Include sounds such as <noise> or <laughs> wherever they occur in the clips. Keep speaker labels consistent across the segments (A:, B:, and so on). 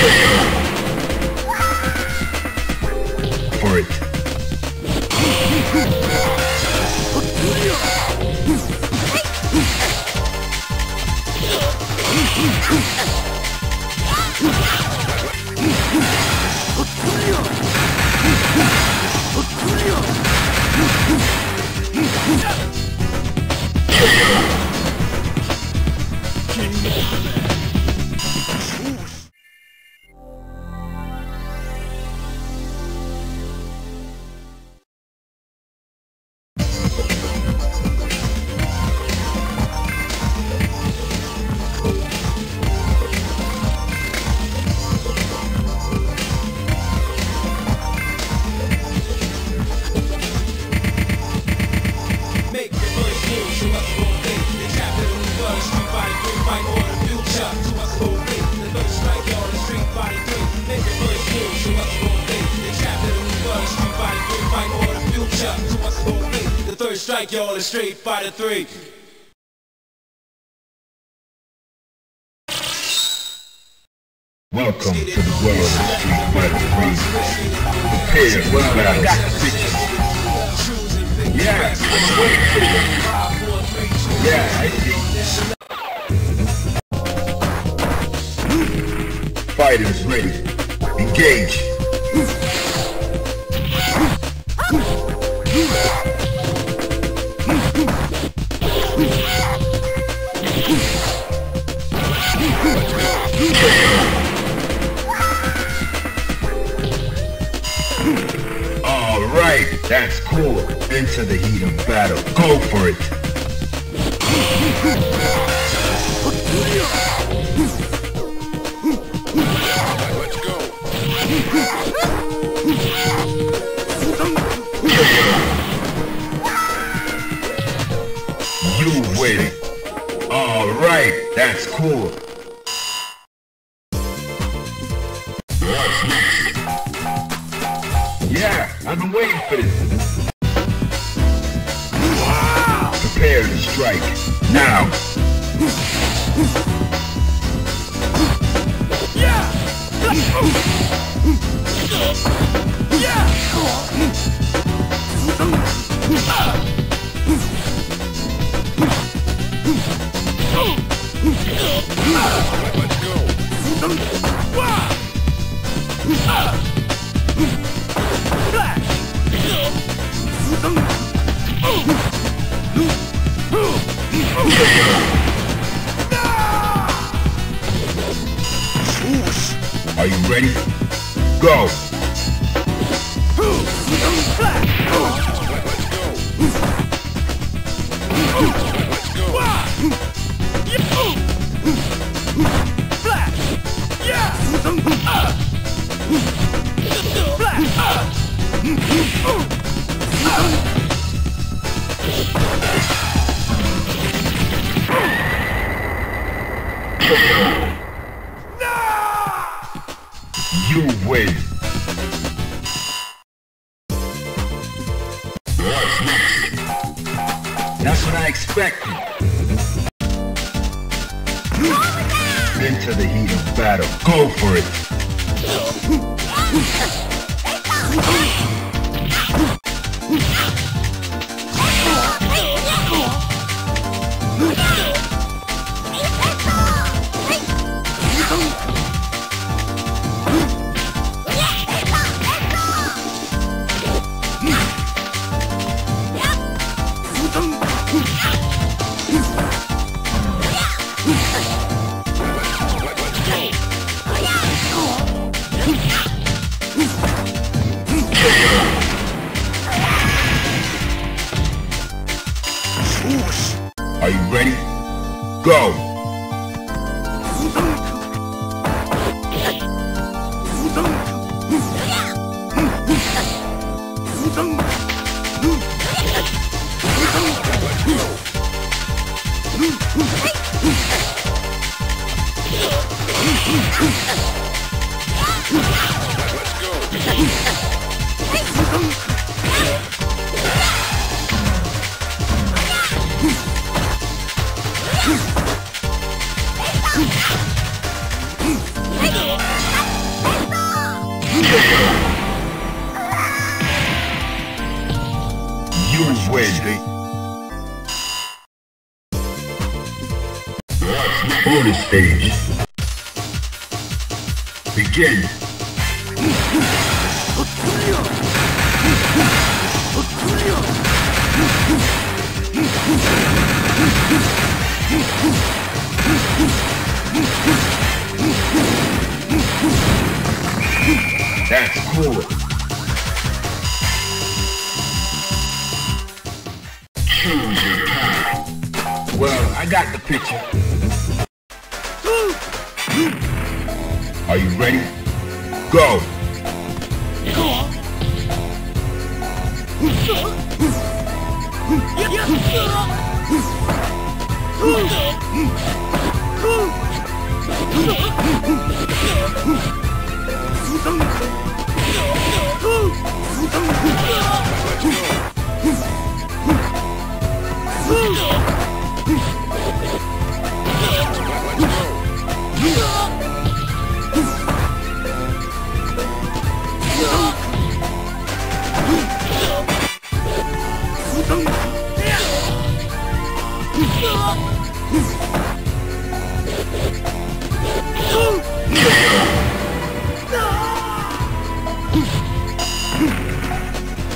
A: Yeah. <laughs> the street fighter three.
B: Welcome to the world of Street Fighter 3. Prepare for battle. Yeah, I'm waiting for you. Yeah, I see. Fighters ready. Engage. <laughs> All right, that's cool. Into the heat of battle. Go for it. <laughs> Go. You win. What's next? That's what I expected. Into the heat of battle. Go for it. Go. Win. Bonus stage. Begin. That's cool. Got the picture. Are you ready? Go!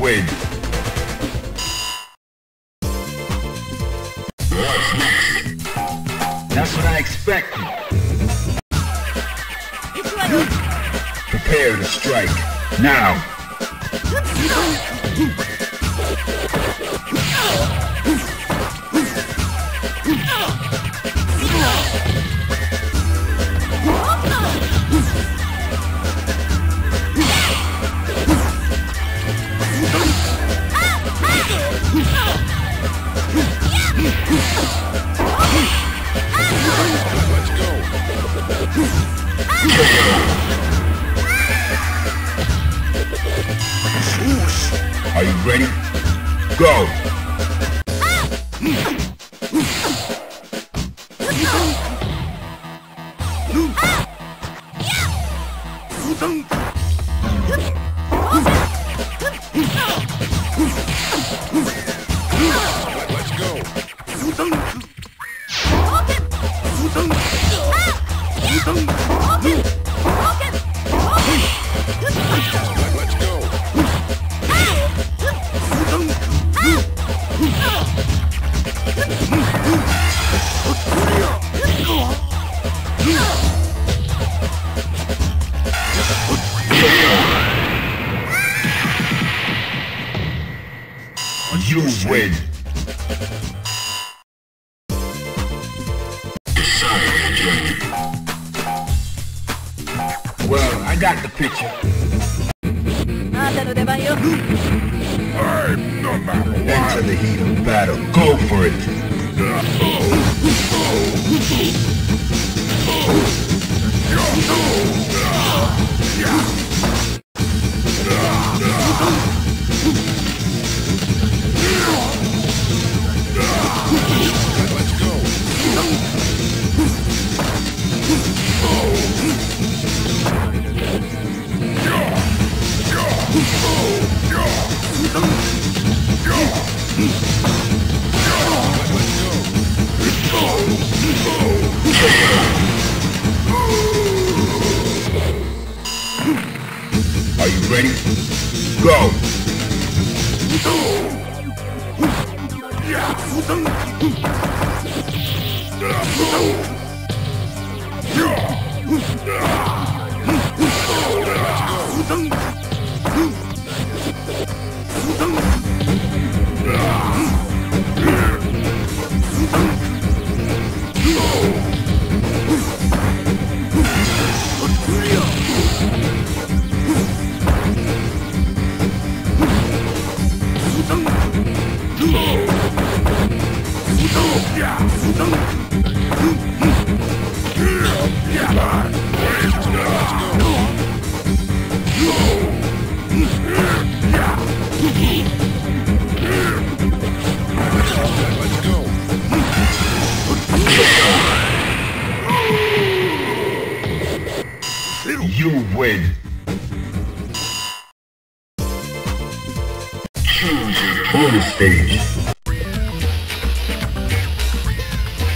B: Win. What's next? That's what I expected. Prepare to strike. Now. Ready? Go. You win. Well, I got the picture.
C: I'm number one.
B: Into the heat of battle. Go for it.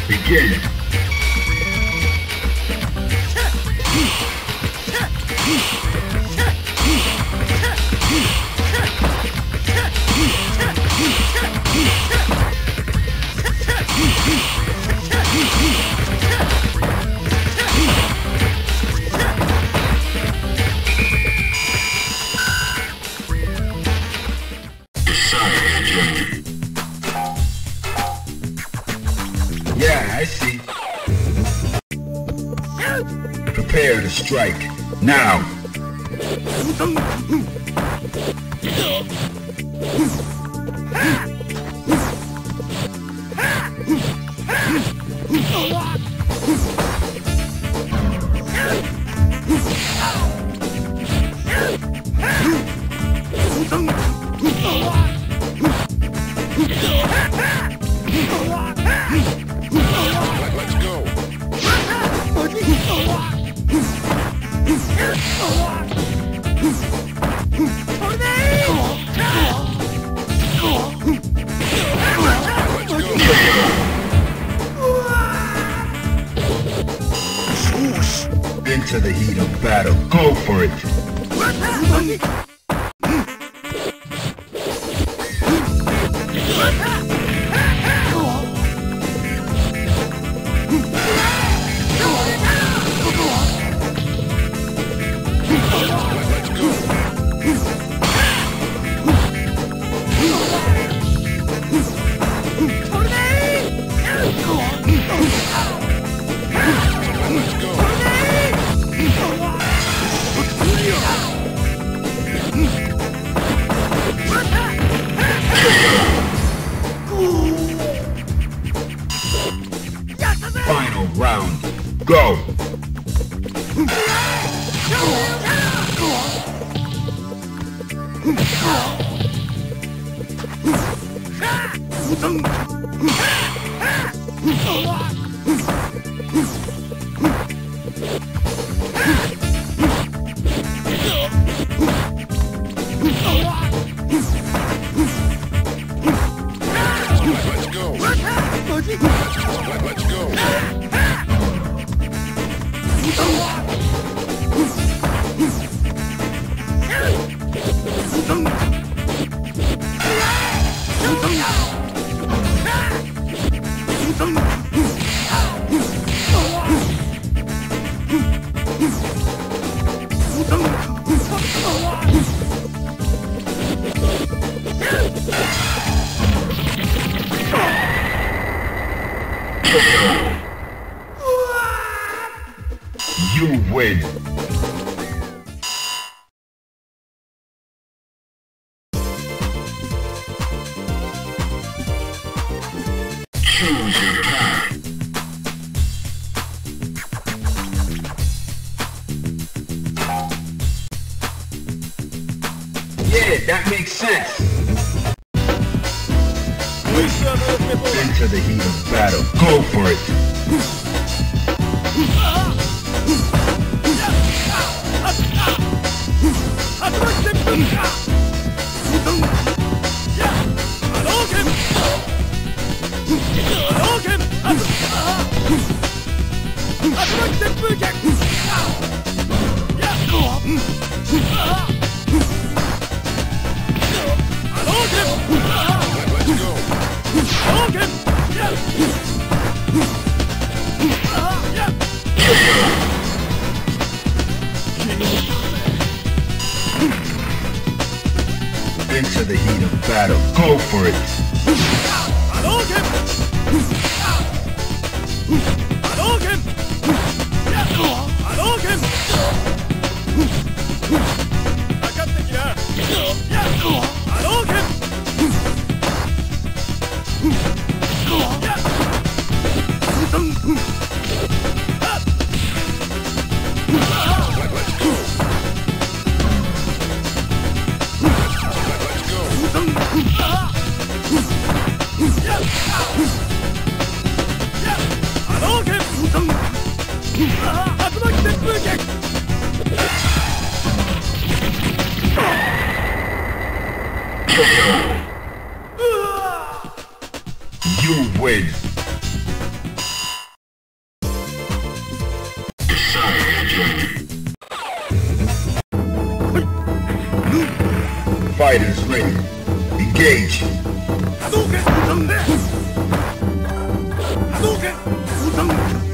B: Begin.
C: Let, Come on!
B: You Engage.
C: Let's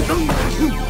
B: 我让你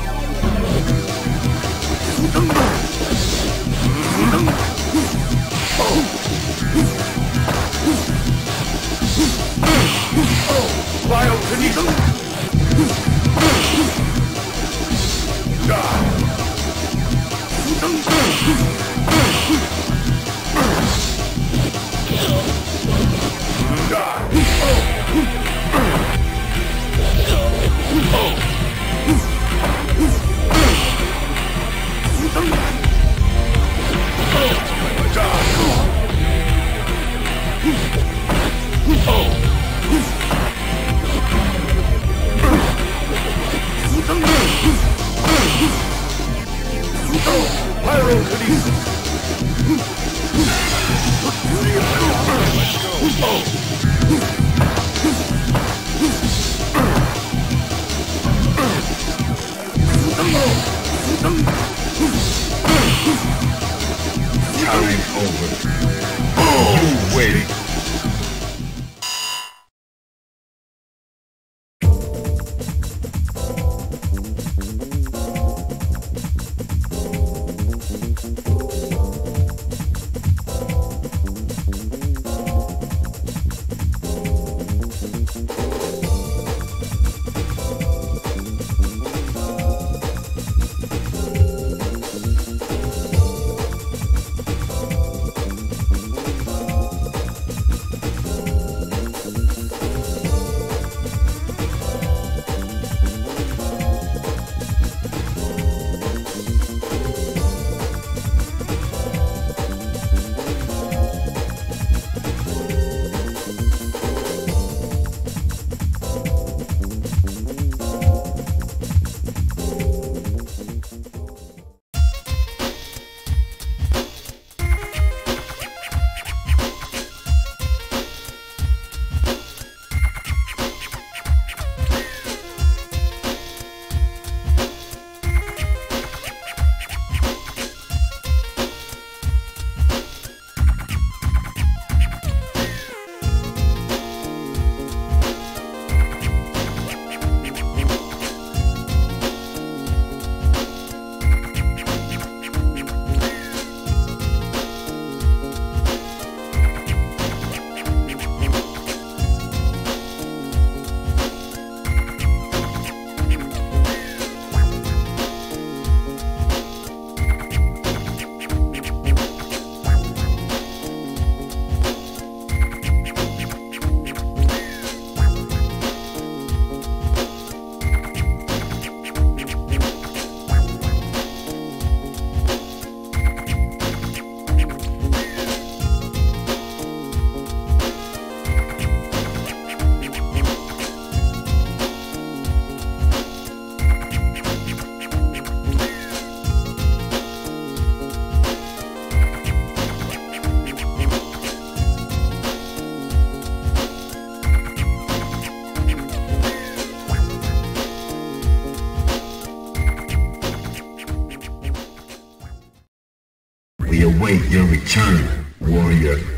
B: Return, warrior.